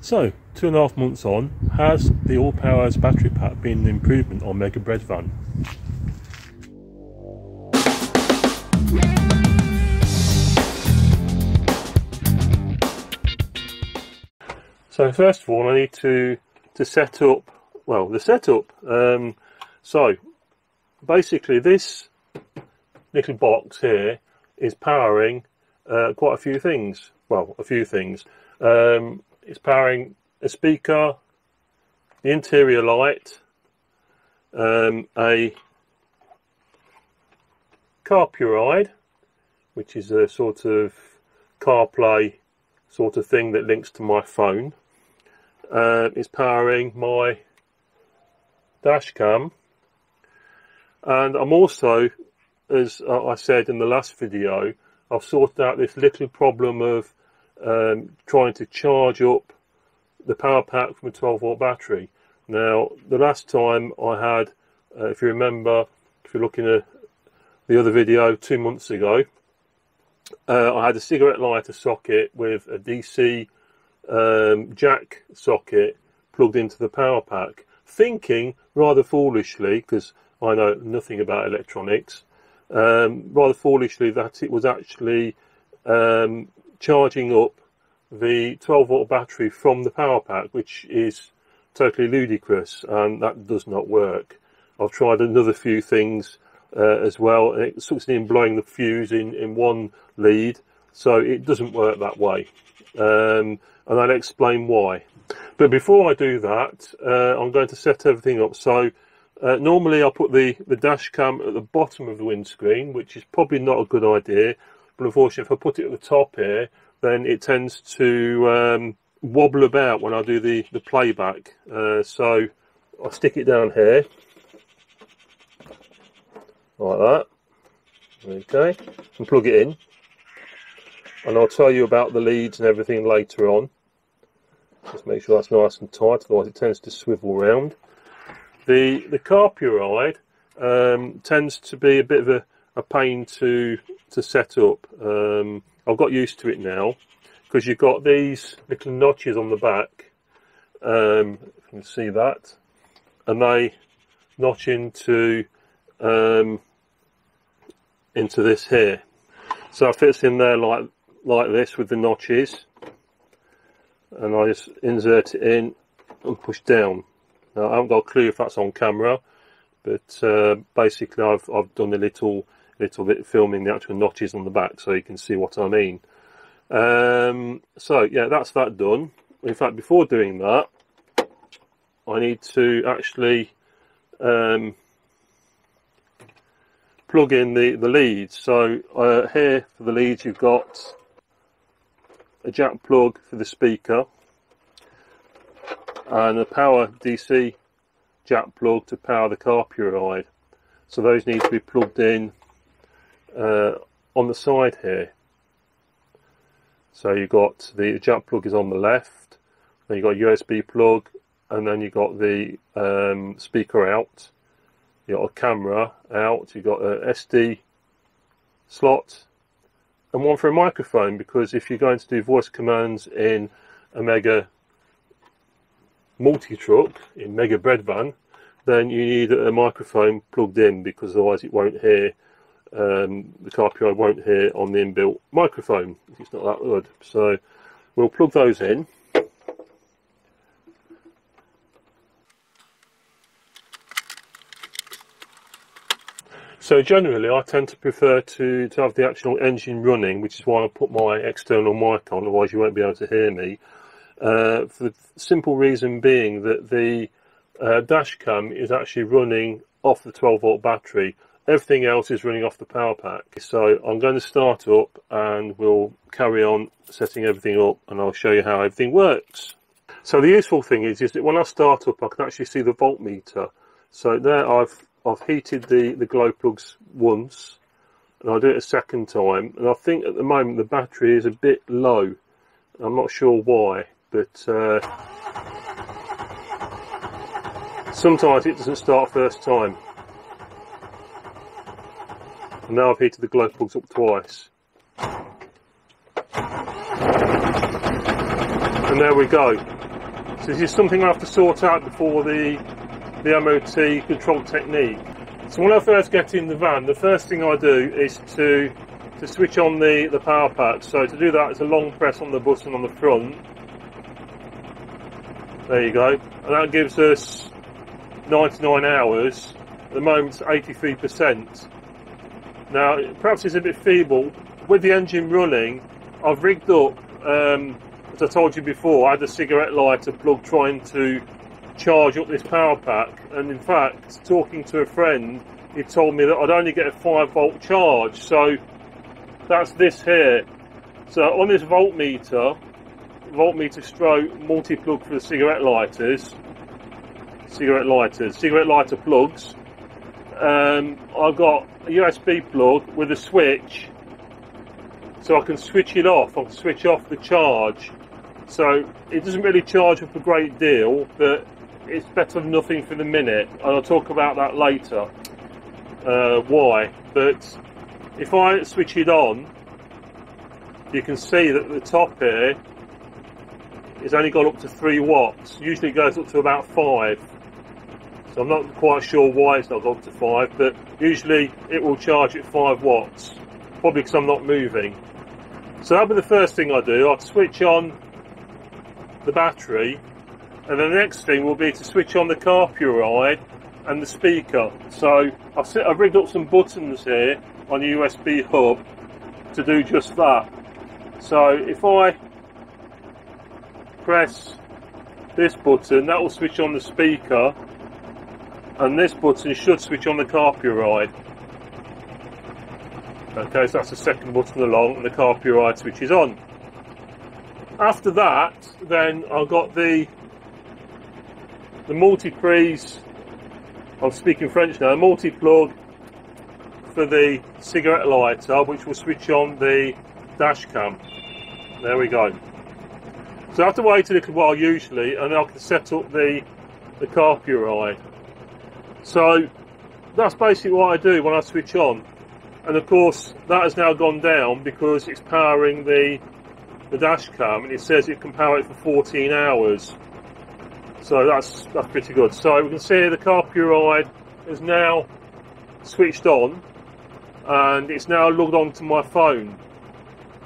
So, two and a half months on, has the AllPowers battery pack been an improvement on Mega Breadvan? So first of all I need to to set up well the setup. Um, so basically this little box here is powering uh, quite a few things. Well, a few things. Um, it's powering a speaker, the interior light, um, a CarPuride, which is a sort of CarPlay sort of thing that links to my phone. Uh, it's powering my dash cam and I'm also as I said in the last video I've sorted out this little problem of um, trying to charge up the power pack from a 12 volt battery. Now, the last time I had, uh, if you remember, if you're looking at the other video two months ago, uh, I had a cigarette lighter socket with a DC um, jack socket plugged into the power pack, thinking rather foolishly, because I know nothing about electronics, um, rather foolishly that it was actually um, charging up the 12 volt battery from the power pack, which is totally ludicrous and that does not work. I've tried another few things uh, as well and it succeeded in blowing the fuse in, in one lead so it doesn't work that way um, and I'll explain why. But before I do that uh, I'm going to set everything up so uh, normally I'll put the, the dash cam at the bottom of the windscreen which is probably not a good idea unfortunately if I put it at the top here then it tends to um, wobble about when I do the, the playback. Uh, so I'll stick it down here, like that. Okay, and plug it in. And I'll tell you about the leads and everything later on. Just make sure that's nice and tight, otherwise it tends to swivel around. The the CarPuride um, tends to be a bit of a, a pain to to set up. Um, I've got used to it now because you've got these little notches on the back. Um, you can see that, and they notch into um, into this here. So it fits in there like like this with the notches, and I just insert it in and push down. Now I haven't got a clue if that's on camera, but uh, basically I've I've done a little little bit filming the actual notches on the back so you can see what I mean. Um, so yeah, that's that done. In fact, before doing that, I need to actually um, plug in the, the leads. So uh, here for the leads you've got a jack plug for the speaker and a power DC jack plug to power the CarPuride. So those need to be plugged in uh, on the side here. So you've got the jack plug is on the left, then you've got USB plug, and then you've got the um, speaker out, you've got a camera out, you've got a SD slot, and one for a microphone because if you're going to do voice commands in a mega multi truck, in Mega Breadvan, then you need a microphone plugged in because otherwise it won't hear um, the CarPuride won't hear on the inbuilt microphone. It's not that good. So we'll plug those in. So generally I tend to prefer to, to have the actual engine running, which is why I put my external mic on, otherwise you won't be able to hear me. Uh, for the simple reason being that the uh, dash cam is actually running off the 12 volt battery everything else is running off the power pack. So I'm going to start up and we'll carry on setting everything up and I'll show you how everything works. So the useful thing is, is that when I start up I can actually see the voltmeter. So there I've I've heated the, the glow plugs once and I'll do it a second time and I think at the moment the battery is a bit low. I'm not sure why but uh, sometimes it doesn't start first time. And now I've heated the glow plugs up twice. And there we go. So this is something I have to sort out before the the MOT control technique. So when I first get in the van, the first thing I do is to to switch on the, the power pack. So to do that, it's a long press on the button on the front. There you go. And that gives us 99 hours. At the moment, it's 83%. Now, perhaps it's a bit feeble. With the engine running, I've rigged up, um, as I told you before, I had a cigarette lighter plug trying to charge up this power pack. And in fact, talking to a friend, he told me that I'd only get a 5 volt charge. So that's this here. So on this voltmeter, voltmeter stroke multi-plug for the cigarette lighters, cigarette lighters, cigarette lighter plugs. Um, I've got a USB plug with a switch, so I can switch it off. I can switch off the charge. So it doesn't really charge up a great deal, but it's better than nothing for the minute. And I'll talk about that later. Uh, why? But if I switch it on, you can see that the top here is only gone up to 3 watts. Usually it goes up to about 5. So I'm not quite sure why it's not gone to 5, but usually it will charge at 5 watts. Probably because I'm not moving. So that'll be the first thing I do. I'll switch on the battery and the next thing will be to switch on the CarPuride and the speaker. So I've, I've rigged up some buttons here on the USB hub to do just that. So if I press this button, that will switch on the speaker, and this button should switch on the CarPuride. Okay, so that's the second button along, and the CarPuride switches on. After that, then I've got the the multi-prise. I'm speaking French now. Multi-plug for the cigarette lighter, which will switch on the dash cam. There we go. So I have to wait a little while usually, and I can set up the the CarPuride. So that's basically what I do when I switch on. And of course, that has now gone down because it's powering the the dash cam, and it says it can power it for 14 hours. So that's that's pretty good. So we can see the CarPuride is now switched on and it's now logged on to my phone.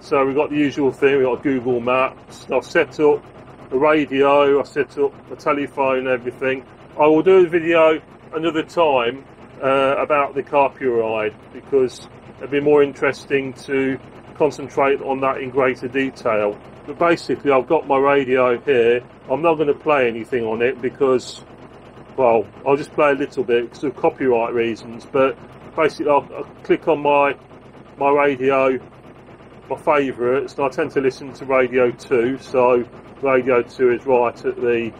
So we've got the usual thing, we've got Google Maps, I've set up the radio, I've set up the telephone, everything. I will do a video another time uh, about the CarPuride because it'd be more interesting to concentrate on that in greater detail. But basically I've got my radio here, I'm not going to play anything on it because well, I'll just play a little bit because of copyright reasons, but basically I'll, I'll click on my my radio, my favourites, and I tend to listen to Radio 2, so Radio 2 is right at the,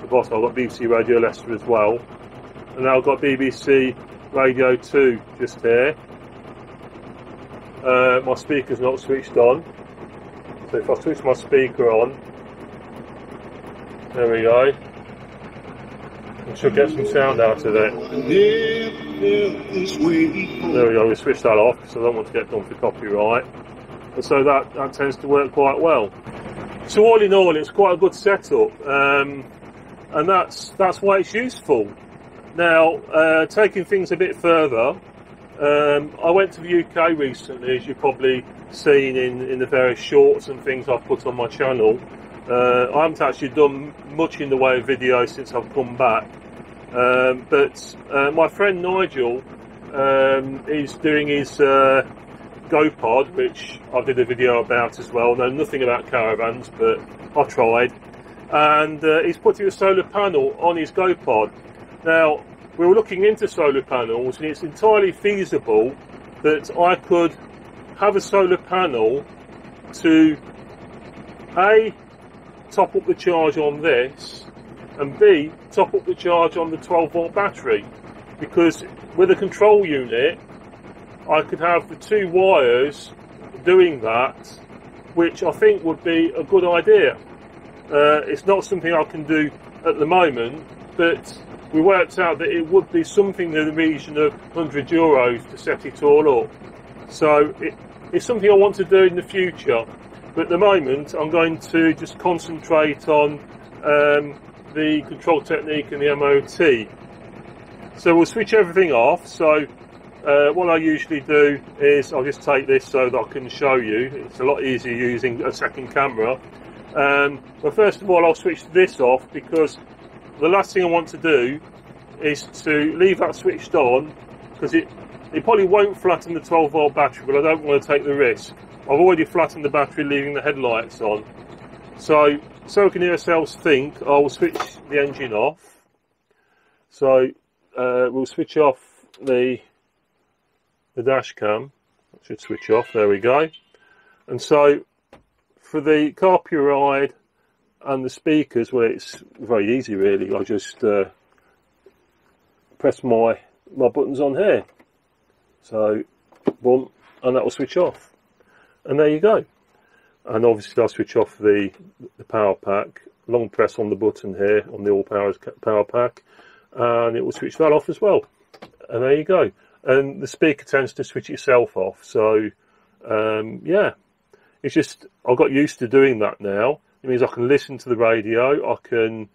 the bottom. I've got BBC Radio Leicester as well, and now I've got BBC Radio 2 just here. Uh, my speaker's not switched on, so if I switch my speaker on, there we go. I should get some sound out of it. There we go, we switched that off because I don't want to get done for copyright. And so that, that tends to work quite well. So all in all, it's quite a good setup, um, and that's that's why it's useful. Now, uh, taking things a bit further, um, I went to the UK recently, as you've probably seen in, in the various shorts and things I've put on my channel. Uh, I haven't actually done much in the way of video since I've come back, um, but uh, my friend Nigel um, is doing his uh, GoPod, which I did a video about as well. I know nothing about caravans, but I tried. And uh, he's putting a solar panel on his GoPod. Now, we were looking into solar panels, and it's entirely feasible that I could have a solar panel to A, top up the charge on this, and B, top up the charge on the 12 volt battery. Because with a control unit, I could have the two wires doing that, which I think would be a good idea. Uh, it's not something I can do at the moment, but we worked out that it would be something in the region of 100 euros to set it all up. So it, it's something I want to do in the future, but at the moment I'm going to just concentrate on um, the control technique and the MOT. So we'll switch everything off. So uh, what I usually do is I'll just take this so that I can show you. It's a lot easier using a second camera. Um, but first of all, I'll switch this off because the last thing I want to do is to leave that switched on because it, it probably won't flatten the 12 volt battery, but I don't want to take the risk. I've already flattened the battery leaving the headlights on. So, so can hear ourselves think, I'll switch the engine off. So, uh, we'll switch off the the dash cam. That should switch off, there we go. And so, for the CarPuride and the speakers, well, it's very easy really. I just uh, press my my buttons on here. So, boom, and that will switch off. And there you go. And obviously I'll switch off the, the power pack, long press on the button here on the AllPowers power pack, and it will switch that off as well. And there you go. And the speaker tends to switch itself off. So, um, yeah, it's just, I got used to doing that now. It means I can listen to the radio, I can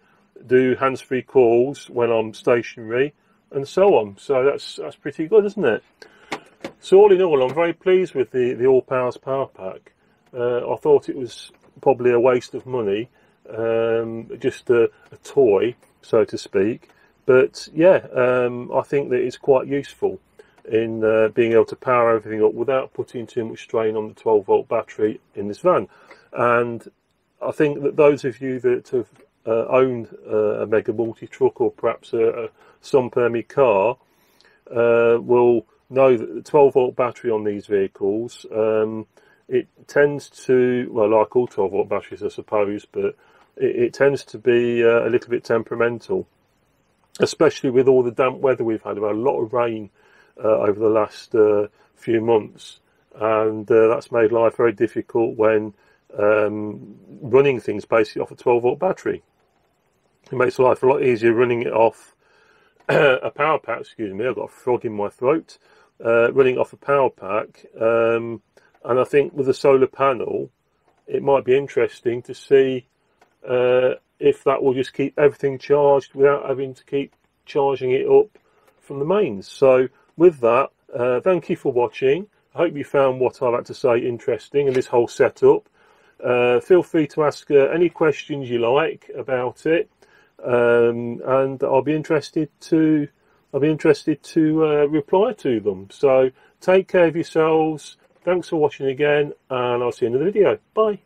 do hands-free calls when I'm stationary, and so on. So that's that's pretty good, isn't it? So all in all, I'm very pleased with the, the AllPowers Power Pack. Uh, I thought it was probably a waste of money, um, just a, a, toy, so to speak. But yeah, um, I think that it's quite useful in uh, being able to power everything up without putting too much strain on the 12 volt battery in this van. And I think that those of you that have uh, owned uh, a Mega Multitruck or perhaps a, a Permi car uh, will know that the 12 volt battery on these vehicles um, it tends to well like all 12 volt batteries I suppose but it, it tends to be uh, a little bit temperamental especially with all the damp weather we've had. We've had a lot of rain uh, over the last uh, few months, and that's made life very difficult when um, running things basically off a 12 volt battery. It makes life a lot easier running it off a power pack. Excuse me, I've got a frog in my throat. Uh, running off a power pack, um, and I think with a solar panel, it might be interesting to see uh, if that will just keep everything charged without having to keep charging it up from the mains. So with that, uh, thank you for watching. I hope you found what I've had to say interesting and this whole setup. Uh, feel free to ask uh, any questions you like about it, um, and I'll be interested to I'll be interested to uh, reply to them. So take care of yourselves. Thanks for watching again, and I'll see you in the video. Bye.